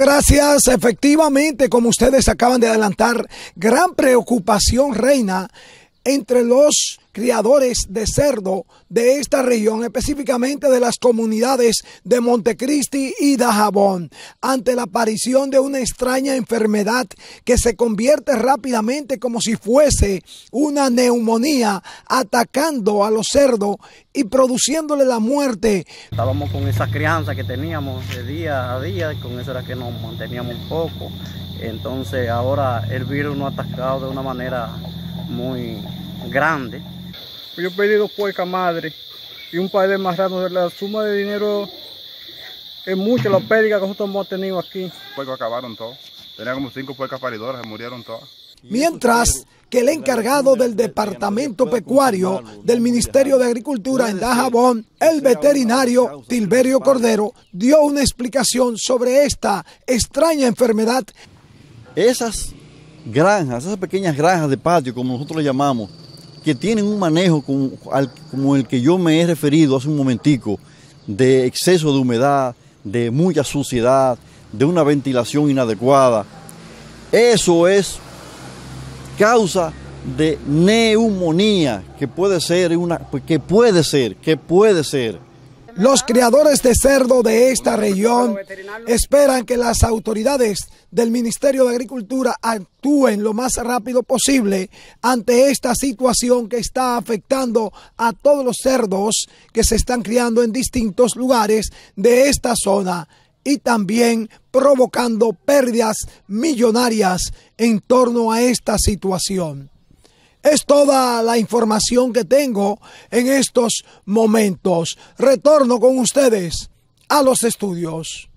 Gracias, efectivamente, como ustedes acaban de adelantar, gran preocupación reina entre los criadores de cerdo de esta región, específicamente de las comunidades de Montecristi y Dajabón, ante la aparición de una extraña enfermedad que se convierte rápidamente como si fuese una neumonía atacando a los cerdos y produciéndole la muerte. Estábamos con esa crianza que teníamos de día a día, con eso era que nos manteníamos un poco. Entonces ahora el virus nos ha atacado de una manera muy grande. Yo pedí dos puercas madre y un par de marranos. La suma de dinero es mucho, la pérdida que nosotros hemos tenido aquí. Los puercos acabaron todos. Tenía como cinco puercas paridoras, se murieron todas. Mientras que el encargado del departamento pecuario del Ministerio de Agricultura en Dajabón, el veterinario Tilberio Cordero, dio una explicación sobre esta extraña enfermedad. Esas granjas, esas pequeñas granjas de patio, como nosotros le llamamos, que tienen un manejo como, el que yo me he referido hace un momentico, de exceso de humedad, de mucha suciedad, de una ventilación inadecuada. Eso es causa de neumonía, que puede ser una, que puede ser, que puede ser los criadores de cerdo de esta región esperan que las autoridades del Ministerio de Agricultura actúen lo más rápido posible ante esta situación que está afectando a todos los cerdos que se están criando en distintos lugares de esta zona y también provocando pérdidas millonarias en torno a esta situación. Es toda la información que tengo en estos momentos. Retorno con ustedes a los estudios.